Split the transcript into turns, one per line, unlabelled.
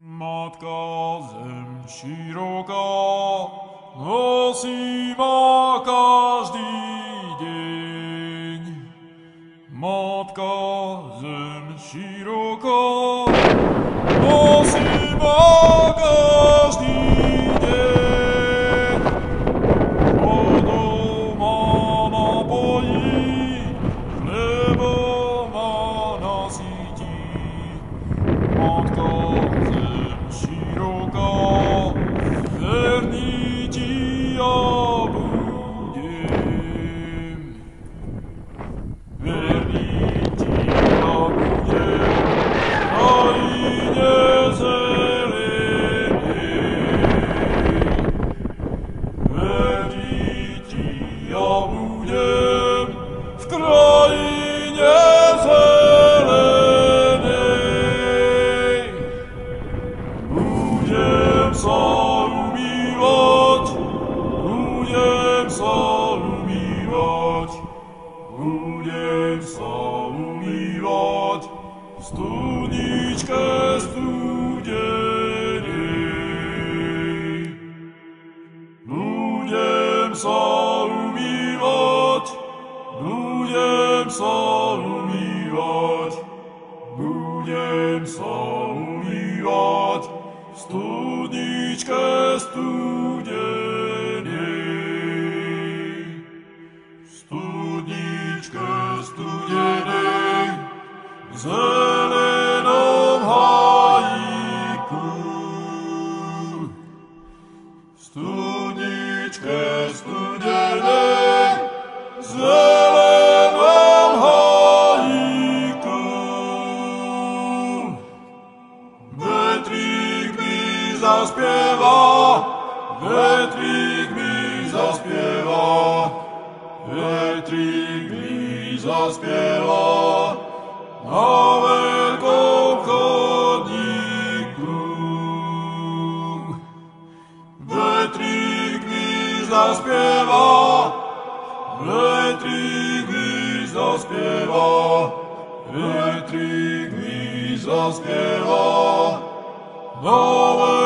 Matka zem široká, nosí ma každý deň. Matka zem široká, ledničke studenej. Studničke studenej, v zelenom hajíku. Studničke studenej, zelenom
zaspiewa, Petri gwizd zaspiewa, Petri gwizd zaspiewa, Nowe